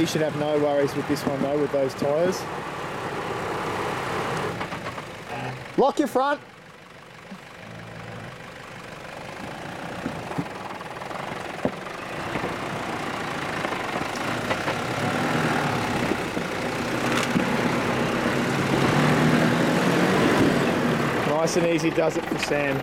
He should have no worries with this one though, with those tyres. Lock your front. Nice and easy does it for Sam.